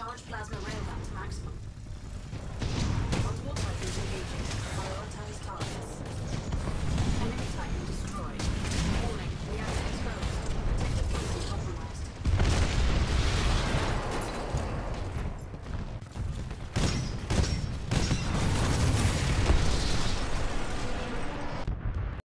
Charge plasma railgun to maximum.